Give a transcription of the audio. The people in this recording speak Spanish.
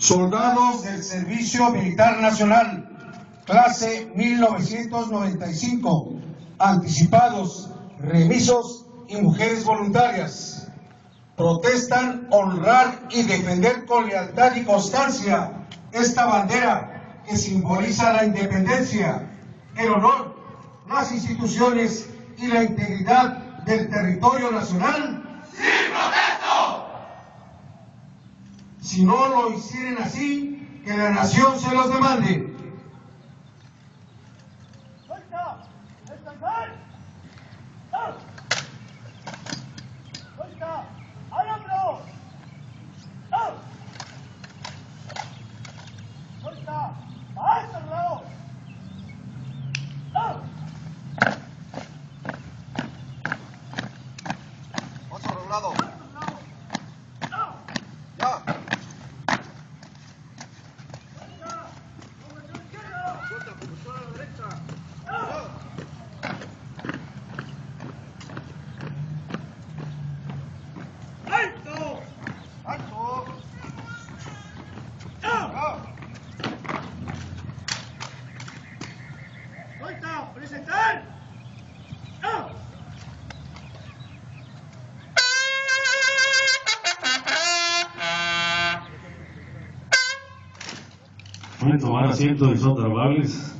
soldados del Servicio Militar Nacional, clase 1995, anticipados, remisos y mujeres voluntarias. Protestan honrar y defender con lealtad y constancia esta bandera que simboliza la independencia, el honor, las instituciones y la integridad del territorio nacional. ¡Sí! Si no lo hicieran así, que la nación se los demande. ¡Suelta! ¡Descansar! Thank you. Pueden tomar asiento y son amables.